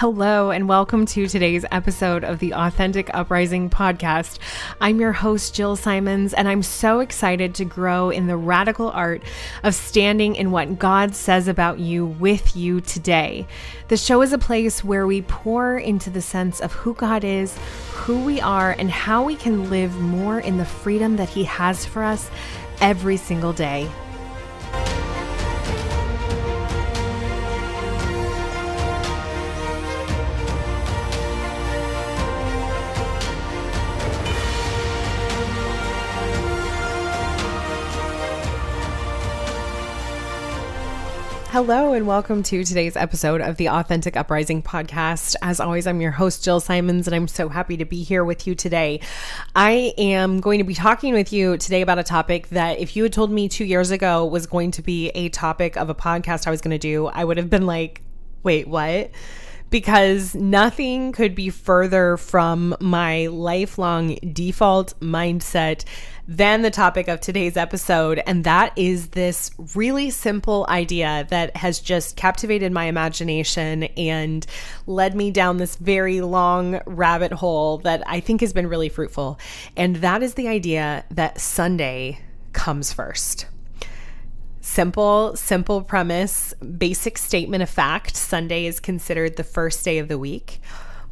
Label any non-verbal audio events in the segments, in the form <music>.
Hello, and welcome to today's episode of the Authentic Uprising podcast. I'm your host, Jill Simons, and I'm so excited to grow in the radical art of standing in what God says about you with you today. The show is a place where we pour into the sense of who God is, who we are, and how we can live more in the freedom that He has for us every single day. Hello, and welcome to today's episode of the Authentic Uprising podcast. As always, I'm your host, Jill Simons, and I'm so happy to be here with you today. I am going to be talking with you today about a topic that, if you had told me two years ago was going to be a topic of a podcast I was going to do, I would have been like, wait, what? Because nothing could be further from my lifelong default mindset than the topic of today's episode. And that is this really simple idea that has just captivated my imagination and led me down this very long rabbit hole that I think has been really fruitful. And that is the idea that Sunday comes first. Simple, simple premise, basic statement of fact. Sunday is considered the first day of the week.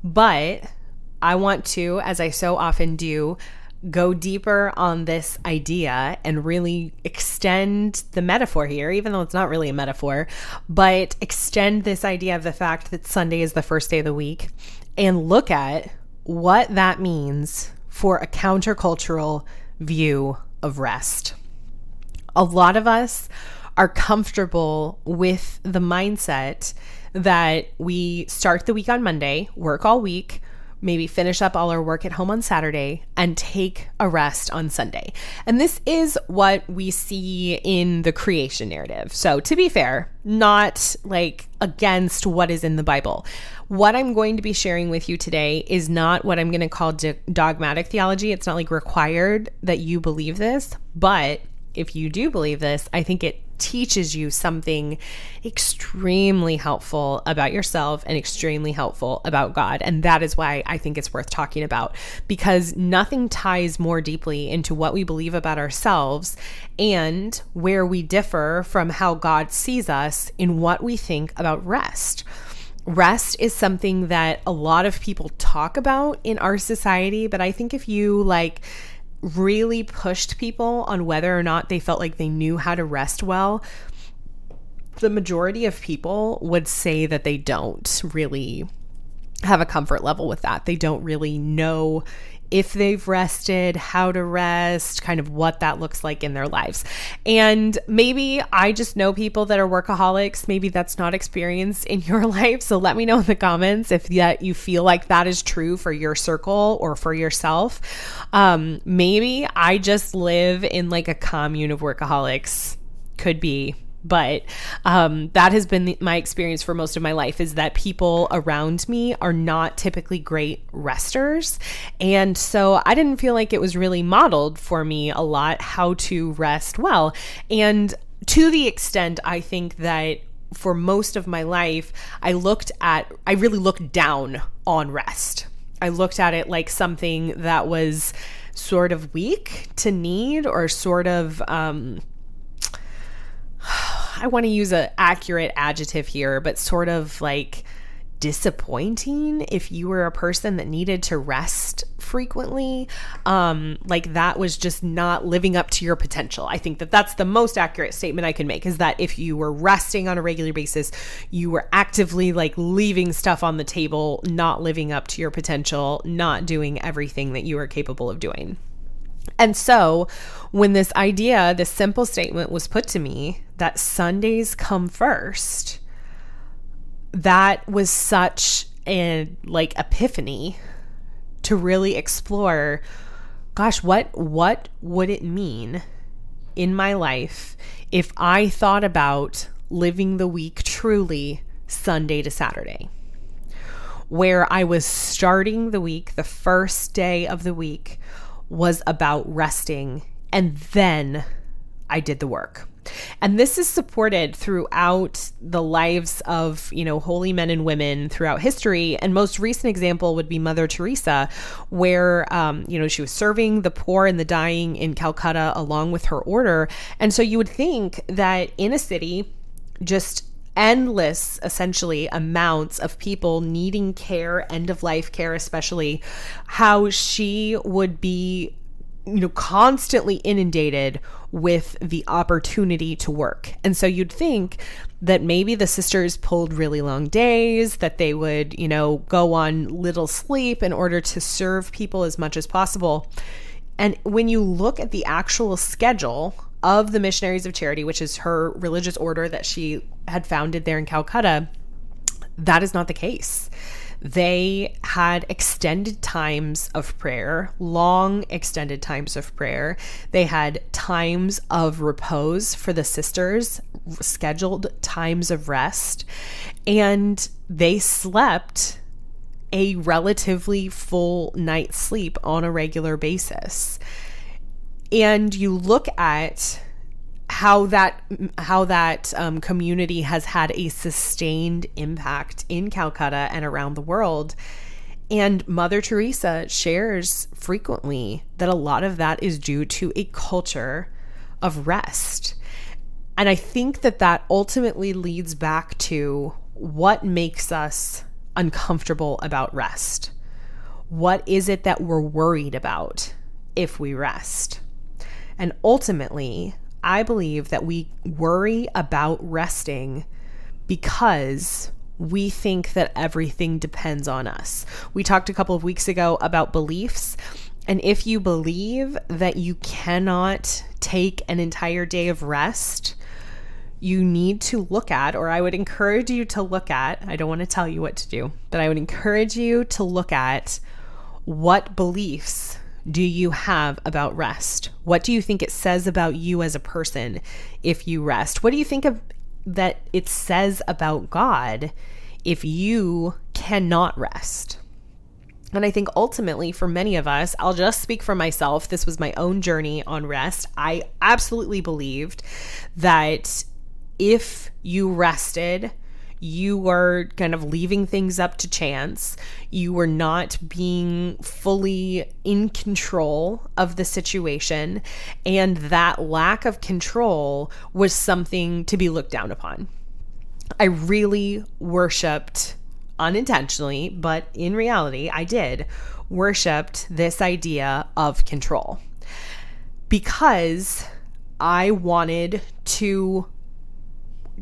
But I want to, as I so often do, go deeper on this idea and really extend the metaphor here, even though it's not really a metaphor, but extend this idea of the fact that Sunday is the first day of the week and look at what that means for a countercultural view of rest. A lot of us are comfortable with the mindset that we start the week on Monday, work all week, maybe finish up all our work at home on Saturday and take a rest on Sunday. And this is what we see in the creation narrative. So, to be fair, not like against what is in the Bible. What I'm going to be sharing with you today is not what I'm going to call dogmatic theology. It's not like required that you believe this, but if you do believe this, I think it teaches you something extremely helpful about yourself and extremely helpful about God. And that is why I think it's worth talking about because nothing ties more deeply into what we believe about ourselves and where we differ from how God sees us in what we think about rest rest is something that a lot of people talk about in our society but i think if you like really pushed people on whether or not they felt like they knew how to rest well, the majority of people would say that they don't really have a comfort level with that. They don't really know if they've rested, how to rest, kind of what that looks like in their lives. And maybe I just know people that are workaholics. Maybe that's not experience in your <laughs> life. So let me know in the comments if that you feel like that is true for your circle or for yourself. Um, maybe I just live in like a commune of workaholics. Could be but um, that has been the, my experience for most of my life is that people around me are not typically great resters. And so i didn't feel like it was really modeled for me a lot how to rest well. And to the extent i think that for most of my life i looked at i really looked down on rest. I looked at it like something that was sort of weak to need or sort of um, I want to use an accurate adjective here, but sort of like disappointing if you were a person that needed to rest frequently. Um like that was just not living up to your potential. I think that that's the most accurate statement i can make is that if you were resting on a regular basis you were actively like leaving stuff on the table not living up to your potential not doing everything that you were capable of doing. And so, when this idea, this simple statement was put to me that Sundays come first, that was such a like epiphany to really explore gosh, what what would it mean in my life if I thought about living the week truly Sunday to Saturday? Where I was starting the week, the first day of the week was about resting. And then I did the work. And this is supported throughout the lives of, you know, holy men and women throughout history. And most recent example would be Mother Teresa, where, um, you know, she was serving the poor and the dying in Calcutta along with her order. And so you would think that in a city, just endless essentially amounts of people needing care end of life care especially how she would be you know constantly inundated with the opportunity to work and so you'd think that maybe the sisters pulled really long days that they would you know go on little sleep in order to serve people as much as possible and when you look at the actual schedule of the Missionaries of Charity, which is her religious order that she had founded there in Calcutta, that is not the case. They had extended times of prayer, long extended times of prayer. They had times of repose for the sisters, scheduled times of rest, and they slept a relatively full night's sleep on a regular basis and you look at how that how that um, community has had a sustained impact in Calcutta and around the world. And Mother Teresa shares frequently that a lot of that is due to a culture of rest. And I think that that ultimately leads back to what makes us uncomfortable about rest. What is it that we're worried about if we rest? And ultimately, I believe that we worry about resting because we think that everything depends on us. We talked a couple of weeks ago about beliefs. And if you believe that you cannot take an entire day of rest, you need to look at, or I would encourage you to look at, I don't want to tell you what to do, but I would encourage you to look at what beliefs do you have about rest? What do you think it says about you as a person if you rest? What do you think of that it says about God if you cannot rest? And I think ultimately, for many of us, I'll just speak for myself. This was my own journey on rest. I absolutely believed that if you rested, you were kind of leaving things up to chance. You were not being fully in control of the situation. And that lack of control was something to be looked down upon. I really worshiped unintentionally, but in reality, I did worshiped this idea of control because I wanted to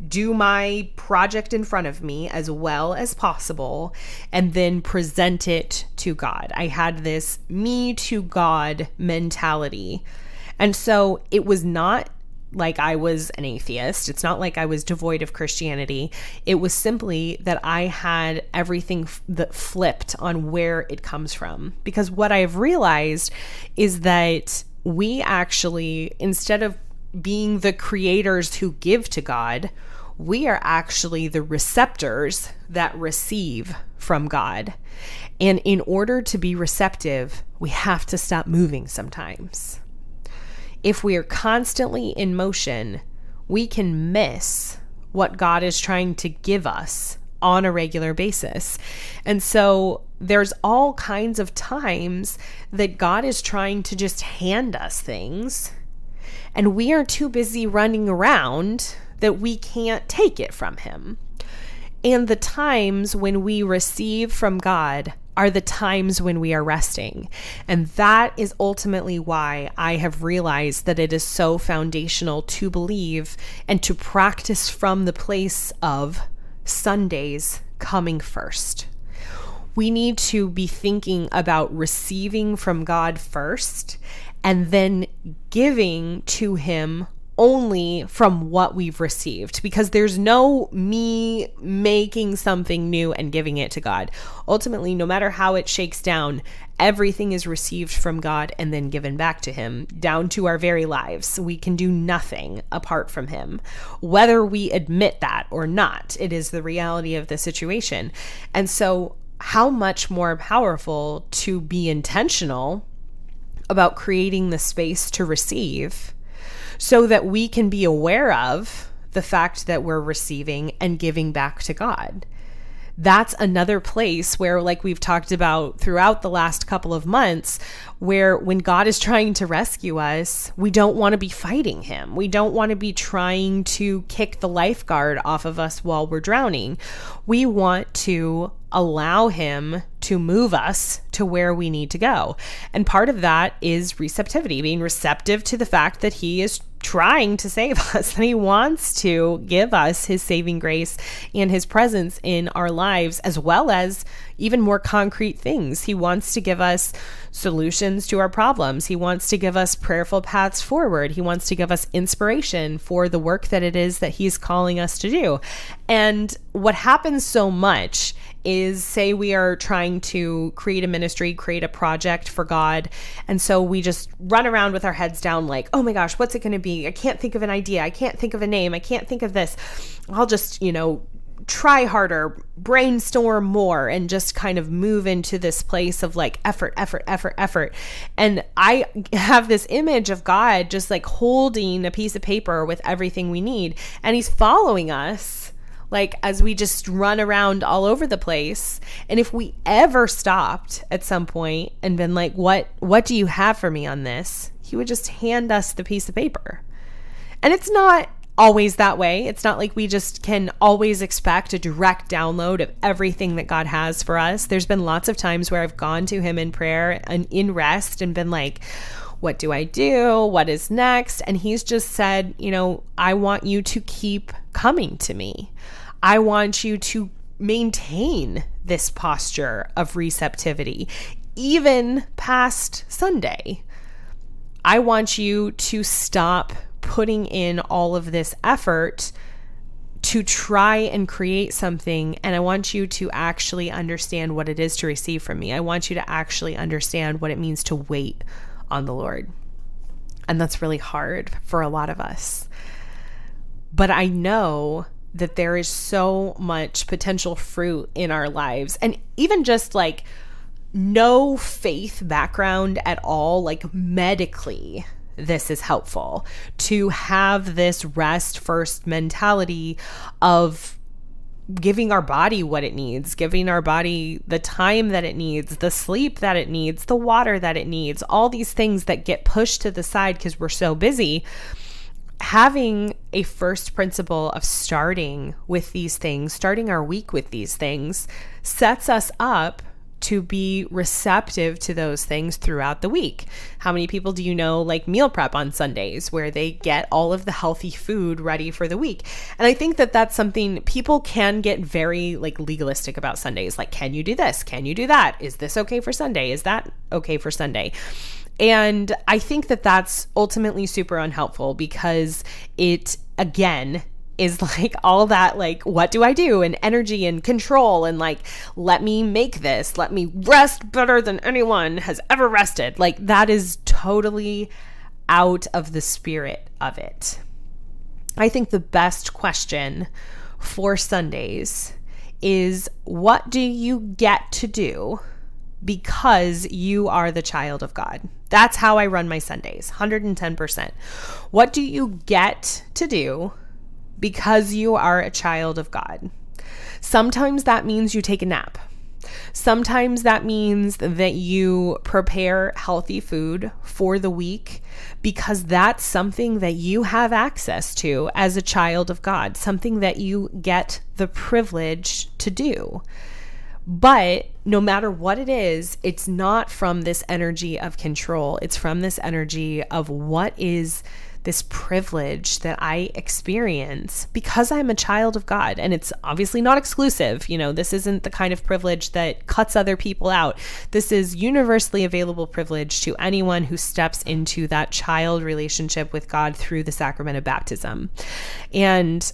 do my project in front of me as well as possible and then present it to God. I had this me to God mentality. And so it was not like I was an atheist. It's not like I was devoid of Christianity. It was simply that I had everything that flipped on where it comes from. Because what I've realized is that we actually, instead of being the creators who give to God, we are actually the receptors that receive from God. And in order to be receptive, we have to stop moving sometimes. If we are constantly in motion, we can miss what God is trying to give us on a regular basis. And so there's all kinds of times that God is trying to just hand us things and we are too busy running around that we can't take it from Him. And the times when we receive from God are the times when we are resting. And that is ultimately why I have realized that it is so foundational to believe and to practice from the place of Sundays coming first. We need to be thinking about receiving from God first and then giving to Him only from what we've received because there's no me making something new and giving it to God. Ultimately, no matter how it shakes down, everything is received from God and then given back to Him, down to our very lives. We can do nothing apart from Him, whether we admit that or not. It is the reality of the situation. And so, how much more powerful to be intentional about creating the space to receive so that we can be aware of the fact that we're receiving and giving back to God that's another place where, like we've talked about throughout the last couple of months, where when God is trying to rescue us, we don't want to be fighting Him. We don't want to be trying to kick the lifeguard off of us while we're drowning. We want to allow Him to move us to where we need to go. And part of that is receptivity, being receptive to the fact that He is trying to save <laughs> us, that He wants to give us His saving grace and His presence in our lives, as well as even more concrete things. He wants to give us solutions to our problems. He wants to give us prayerful paths forward. He wants to give us inspiration for the work that it is that He's calling us to do. And what happens so much is say we are trying to create a ministry, create a project for God. And so we just run around with our heads down, like, oh my gosh, what's it going to be? I can't think of an idea. I can't think of a name. I can't think of this. I'll just, you know, try harder, brainstorm more, and just kind of move into this place of like effort, effort, effort, effort. And I have this image of God just like holding a piece of paper with everything we need, and He's following us like as we just run around all over the place and if we ever stopped at some point and been like what what do you have for me on this he would just hand us the piece of paper and it's not always that way. It's not like we just can always expect a direct download of everything that God has for us. There's been lots of times where I've gone to Him in prayer and in rest and been like, what do I do? What is next? And He's just said, you know, I want you to keep coming to me. I want you to maintain this posture of receptivity, even past Sunday. I want you to stop putting in all of this effort to try and create something and I want you to actually understand what it is to receive from me. I want you to actually understand what it means to wait on the Lord. And that's really hard for a lot of us. But I know that there is so much potential fruit in our lives and even just like no faith background at all like medically this is helpful to have this rest first mentality of giving our body what it needs, giving our body the time that it needs, the sleep that it needs, the water that it needs, all these things that get pushed to the side because we're so busy. Having a first principle of starting with these things, starting our week with these things, sets us up to be receptive to those things throughout the week. How many people do you know like meal prep on Sundays where they get all of the healthy food ready for the week? And I think that that's something people can get very like legalistic about Sundays. Like, can you do this? Can you do that? Is this okay for Sunday? Is that okay for Sunday? And I think that that's ultimately super unhelpful because it, again, is <laughs> like all that like what do I do and energy and control and like let me make this let me rest better than anyone has ever rested like that is totally out of the spirit of it. I think the best question for Sundays is what do you get to do because you are the child of God? That's how I run my Sundays, 110%. What do you get to do because you are a child of God. Sometimes that means you take a nap. Sometimes that means that you prepare healthy food for the week because that's something that you have access to as a child of God, something that you get the privilege to do. But no matter what it is, it's not from this energy of control. It's from this energy of what is this privilege that I experience because I'm a child of God. And it's obviously not exclusive. You know, this isn't the kind of privilege that cuts other people out. This is universally available privilege to anyone who steps into that child relationship with God through the sacrament of baptism. And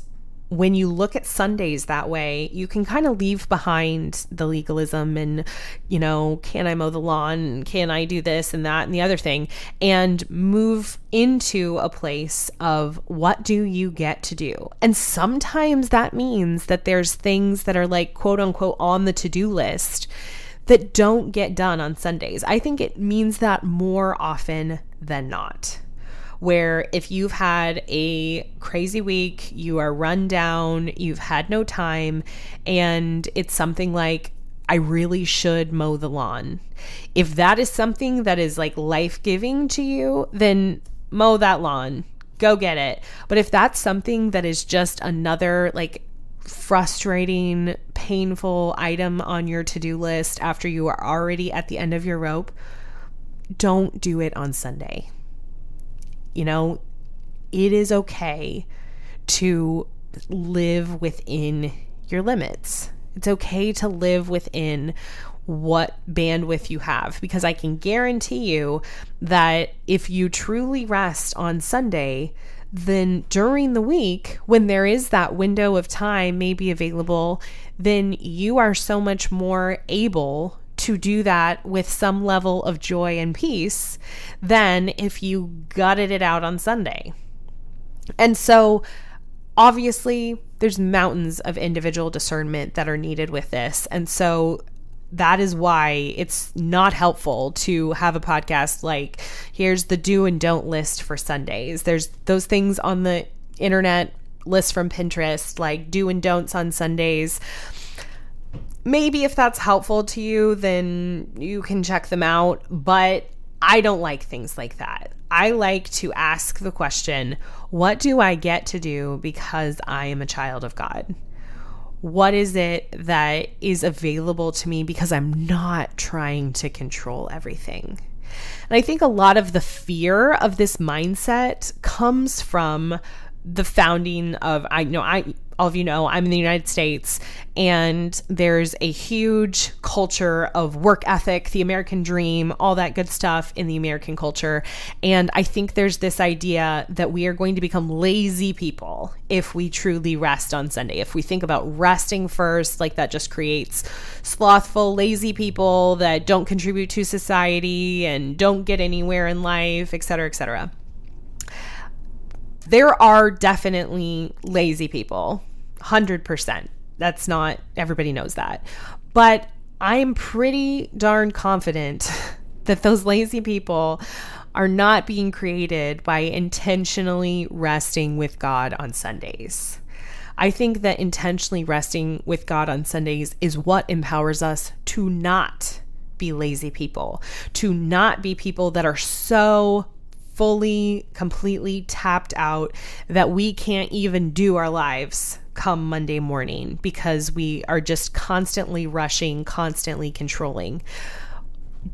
when you look at Sundays that way, you can kind of leave behind the legalism and, you know, can I mow the lawn? Can I do this and that and the other thing? And move into a place of what do you get to do? And sometimes that means that there's things that are like quote unquote on the to do list that don't get done on Sundays. I think it means that more often than not where if you've had a crazy week, you are run down, you've had no time, and it's something like, I really should mow the lawn. If that is something that is like life giving to you, then mow that lawn. Go get it. But if that's something that is just another like frustrating, painful item on your to do list after you are already at the end of your rope, don't do it on Sunday. You know, it is okay to live within your limits. It's okay to live within what bandwidth you have because I can guarantee you that if you truly rest on Sunday, then during the week, when there is that window of time maybe available, then you are so much more able to do that with some level of joy and peace than if you gutted it out on Sunday. And so, obviously, there's mountains of individual discernment that are needed with this. And so, that is why it's not helpful to have a podcast like here's the do and don't list for Sundays. There's those things on the internet list from Pinterest like do and don'ts on Sundays. Maybe if that's helpful to you, then you can check them out, but I don't like things like that. I like to ask the question, what do I get to do because I am a child of God? what is it that is available to me because I'm not trying to control everything. And I think a lot of the fear of this mindset comes from the founding of I know I all of you know, I'm in the United States, and there's a huge culture of work ethic, the American dream, all that good stuff in the American culture. And I think there's this idea that we are going to become lazy people if we truly rest on Sunday. If we think about resting first, like that just creates slothful, lazy people that don't contribute to society and don't get anywhere in life, et cetera, et cetera there are definitely lazy people 100%. That's not, everybody knows that. But I'm pretty darn confident <laughs> that those lazy people are not being created by intentionally resting with God on Sundays. I think that intentionally resting with God on Sundays is what empowers us to not be lazy people, to not be people that are so fully, completely tapped out that we can't even do our lives come Monday morning because we are just constantly rushing, constantly controlling.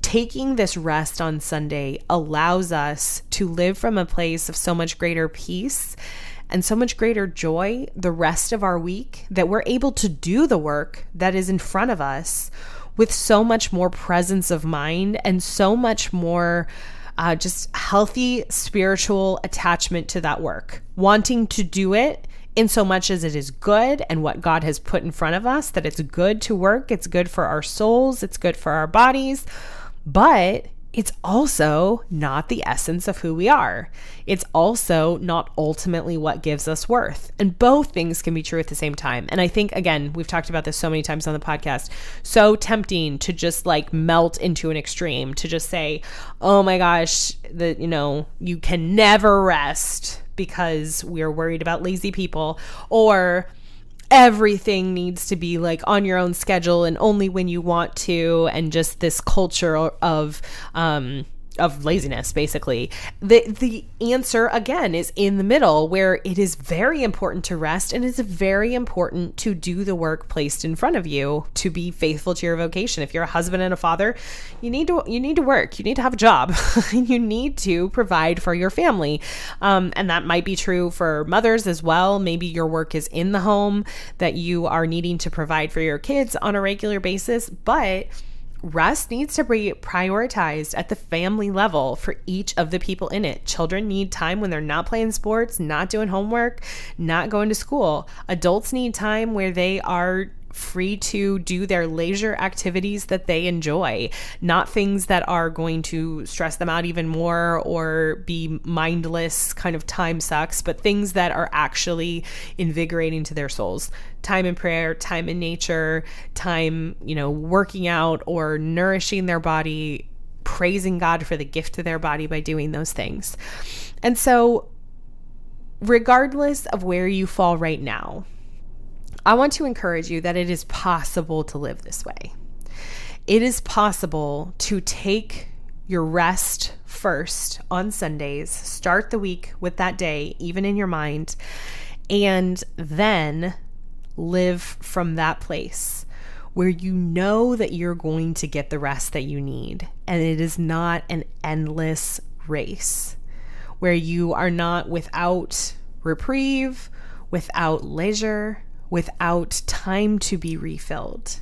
Taking this rest on Sunday allows us to live from a place of so much greater peace and so much greater joy the rest of our week that we're able to do the work that is in front of us with so much more presence of mind and so much more uh, just healthy spiritual attachment to that work, wanting to do it in so much as it is good and what God has put in front of us, that it's good to work, it's good for our souls, it's good for our bodies, but it's also not the essence of who we are. It's also not ultimately what gives us worth. And both things can be true at the same time. And I think, again, we've talked about this so many times on the podcast. So tempting to just like melt into an extreme, to just say, oh my gosh, that, you know, you can never rest because we're worried about lazy people or everything needs to be like on your own schedule and only when you want to and just this culture of um of laziness basically. The the answer again is in the middle where it is very important to rest and it's very important to do the work placed in front of you to be faithful to your vocation. If you're a husband and a father you need to you need to work. You need to have a job. <laughs> You need to provide for your family. Um, and that might be true for mothers as well. Maybe your work is in the home that you are needing to provide for your kids on a regular basis but rest needs to be prioritized at the family level for each of the people in it. Children need time when they're not playing sports, not doing homework, not going to school. Adults need time where they are free to do their leisure activities that they enjoy, not things that are going to stress them out even more or be mindless kind of time sucks, but things that are actually invigorating to their souls. Time in prayer, time in nature, time, you know, working out or nourishing their body praising God for the gift of their body by doing those things. And so, regardless of where you fall right now, I want to encourage you that it is possible to live this way. It is possible to take your rest first on Sundays, start the week with that day, even in your mind, and then live from that place where you know that you're going to get the rest that you need. And it is not an endless race where you are not without reprieve, without leisure, without time to be refilled.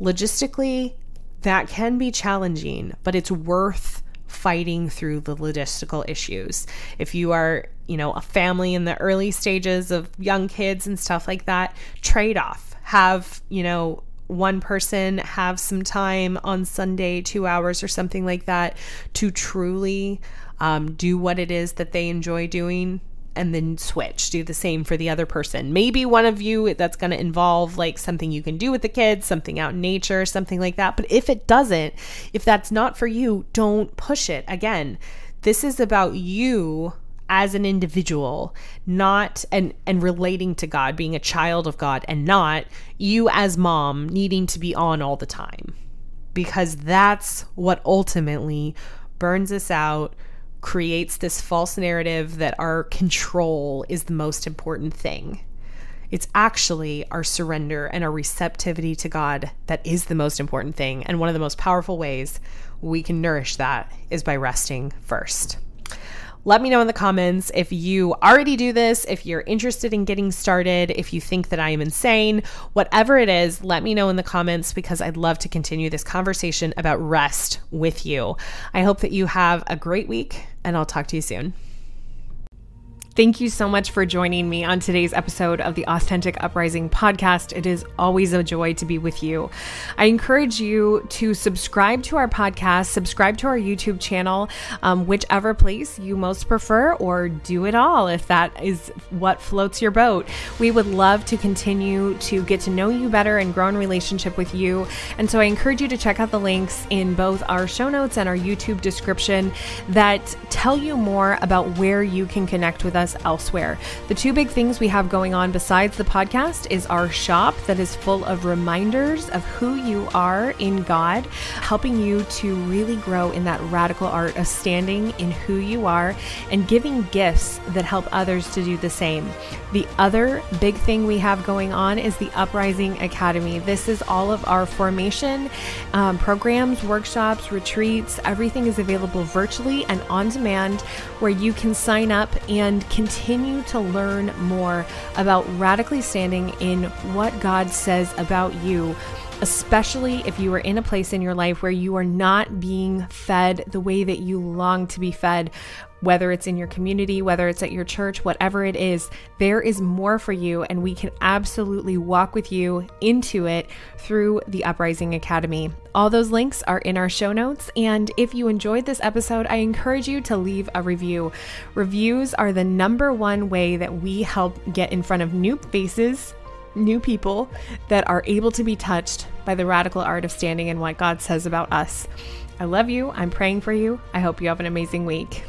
Logistically, that can be challenging, but it's worth fighting through the logistical issues. If you are, you know, a family in the early stages of young kids and stuff like that, trade off. Have, you know, one person have some time on Sunday, two hours or something like that, to truly um, do what it is that they enjoy doing and then switch do the same for the other person. Maybe one of you that's going to involve like something you can do with the kids something out in nature something like that. But if it doesn't if that's not for you don't push it. Again this is about you as an individual not and and relating to God being a child of God and not you as mom needing to be on all the time. Because that's what ultimately burns us out creates this false narrative that our control is the most important thing. It's actually our surrender and our receptivity to God that is the most important thing. And one of the most powerful ways we can nourish that is by resting first. Let me know in the comments if you already do this, if you're interested in getting started, if you think that I am insane, whatever it is, let me know in the comments because I'd love to continue this conversation about rest with you. I hope that you have a great week, and I'll talk to you soon. Thank you so much for joining me on today's episode of the Authentic Uprising podcast. It is always a joy to be with you. I encourage you to subscribe to our podcast, subscribe to our YouTube channel, um, whichever place you most prefer, or do it all if that is what floats your boat. We would love to continue to get to know you better and grow in relationship with you. And so I encourage you to check out the links in both our show notes and our YouTube description that tell you more about where you can connect with us us elsewhere. The two big things we have going on besides the podcast is our shop that is full of reminders of who you are in God, helping you to really grow in that radical art of standing in who you are and giving gifts that help others to do the same. The other big thing we have going on is the Uprising Academy. This is all of our formation um, programs, workshops, retreats. Everything is available virtually and on demand where you can sign up and continue to learn more about radically standing in what God says about you especially if you are in a place in your life where you are not being fed the way that you long to be fed, whether it's in your community, whether it's at your church, whatever it is, there is more for you, and we can absolutely walk with you into it through the Uprising Academy. All those links are in our show notes. And if you enjoyed this episode, I encourage you to leave a review. Reviews are the number one way that we help get in front of new faces new people that are able to be touched by the radical art of standing in what God says about us. I love you. I'm praying for you. I hope you have an amazing week.